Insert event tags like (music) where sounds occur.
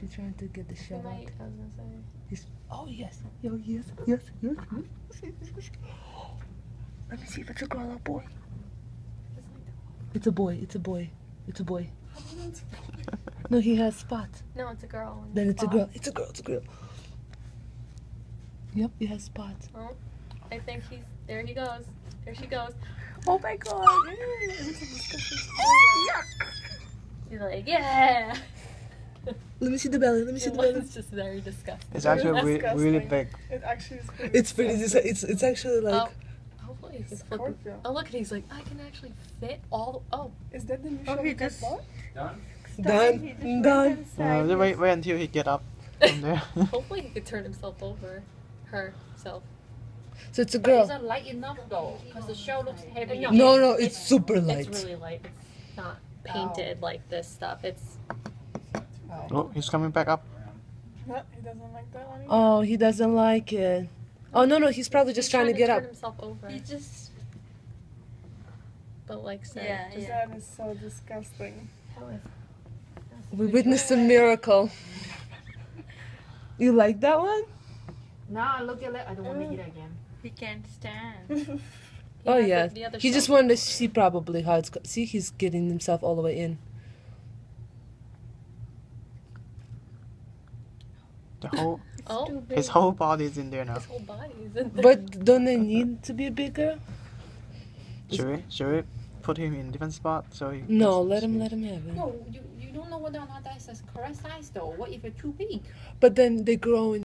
He's trying to get the He shell out. I was gonna say. He's, oh yes, yo yes, yes, yes, yes. Let me see if it's a girl or boy. It's a boy. It's a boy. It's a boy. (laughs) No, he has spots. No, it's a girl. Then it's a girl. It's a girl. It's a girl. Yep, he has spots. Oh, I think he's there. He goes. There she goes. Oh my god. He's like, yeah. (laughs) Let me see the belly. Let me see The the belly. It's just very disgusting. It's actually re- really big. It actually is pretty It's pretty. It's it's, it's actually like. Oh, hopefully he can flip. Scorpio. Oh, look at he's like, I can actually fit all. Oh, Is that the new Oh, show he just- bought? Done. Done. Uh, wait, wait until he get up from (laughs) there. hopefully he could turn himself over, herself. So it's a But girl. is that light enough though? Because the show looks heavy. No. No, no, it's super light. It's really light. It's not painted like this stuff. It's Oh. oh, he's coming back up. No, he doesn't like that one. Oh, he doesn't like it. Oh no, no, he's probably just he's trying to get turn up. himself over. He just But like said, yeah just yeah. That is so disgusting. how is- We witnessed a miracle. You like that one? Now I look at it. I don't want to eat again. He can't stand. (laughs) Oh, he Oh has the- yeah. the other He just wanted to see probably how it's. Go- see, he's getting himself all the way in. The whole Oh, his whole body is in there now. his whole body is in there. But don't they need to be bigger? Should we should we put him in different spot so he No, let him let him have it. No, you you don't know whether or not that's the correct size though. What if it's too big? But then they grow in